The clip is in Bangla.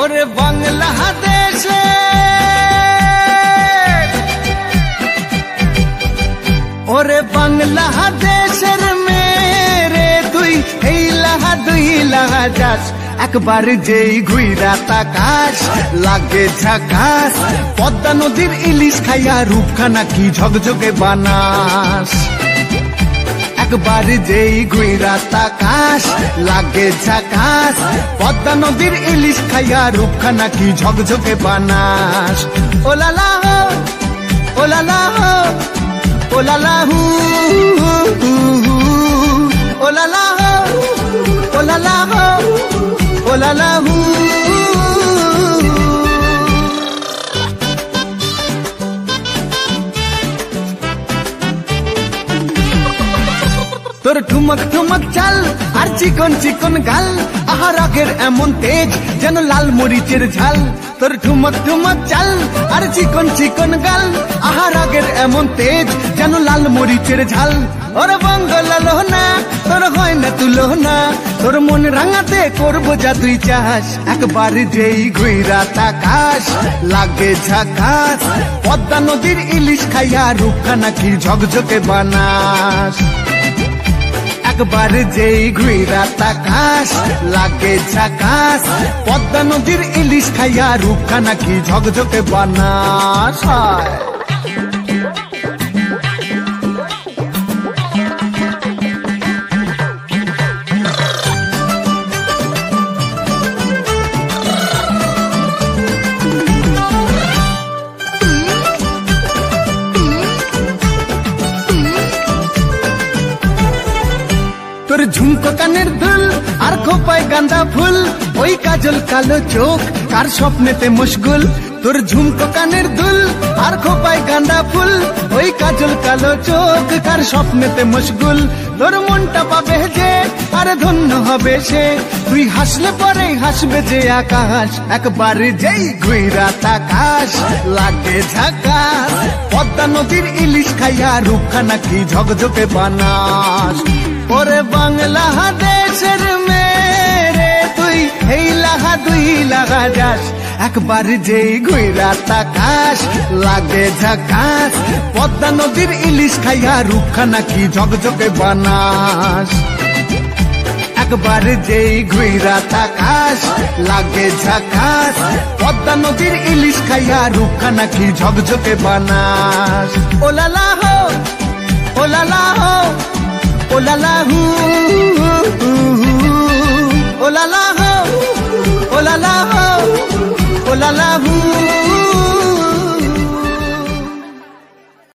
ওরে বাংলা দেশে ওরে বাংলা দেশের মেরে তুই, এই লাহা দুই লাহা যাস। একবার যেই ঘুইরা তাকাস, লাগে ঝাকাস, পদ্মা নদীর ইলিশ খাইয়া রূপখানা কি ঝকঝকে বানাস। একবার যেই ঘুইরা তাকাস, লাগে ঝাকাস। পদ্মা নদীর ইলিশ খাইয়া রূপখানা কি ঝকঝকে বানাস। ওলালা হো ওলালা হো ওলালা হু ওলালা হো ওলালা হো ওলালা হু। তোর ঠুমক ঠুমক চাল আর চিকন চিকন গাল। আহা রাগের এমন তেজ যেন লাল মরিচের ঝাল। তোর ঠুমক ঠুমক চাল আর চিকন চিকন গাল। আহা রাগের এমন তেজ যেন লাল মরিচের ঝাল। ওর বঙ্গলালো না তোর হয় না তুলো না তোর মন রাঙাতে করব যা তুই চাস একবার যেই ঘুইরা তাকাস, লাগে ঝাকাস। পদ্মা নদীর ইলিশ খাইয়া রুখা নাকি ঝকঝকে বানাস। একবার যেই ঘুরা তাকাস লাগে ঝাকাস পদ্মা নদীর ইলিশ খাইয়া রূপখানা কি ঝকঝকে বানাস তোর ঝুমকো কানের দুল আর খোপায় গাঁদা ফুল, ওই কাজল কালো চোখ, কার স্বপ্নেতে মুশগুল তোর ঝুমকো কানের দুল আর খোপায় গাঁদা ফুল, ওই কাজল কালো চোখ, কার স্বপ্নেতে মুশগুল তোর মনটা পাবে যে, আর ধন্য হবে সে। তুই হাসলে পরে হাসবে যে আকাশ, একবার যেই ঘুইরা তাকাশ, লাগে ঝাকাস পদ্মা নদীর ইলিশ খাইয়া রূপখানা কি ঝকঝকে বানাস। ওরে বাংলা দেশের মেরে তুই, এই লাহা দুই লাগা যাস। একবার যেই ঘুইরা তাকাস, লাগে ঝাকাস, পদ্মা নদীর ইলিশ খাইয়া রূপখানা নাকি ঝকঝকে বানাস। একবার যেই ঘুইরা তাকাস, লাগে ঝাকাস, পদ্মা নদীর ইলিশ খাইয়া রূপখানা নাকি ঝকঝকে বানাস। ওলালা হো ওলালা হো। la la hu Oh la la ho Oh la la ho Oh la la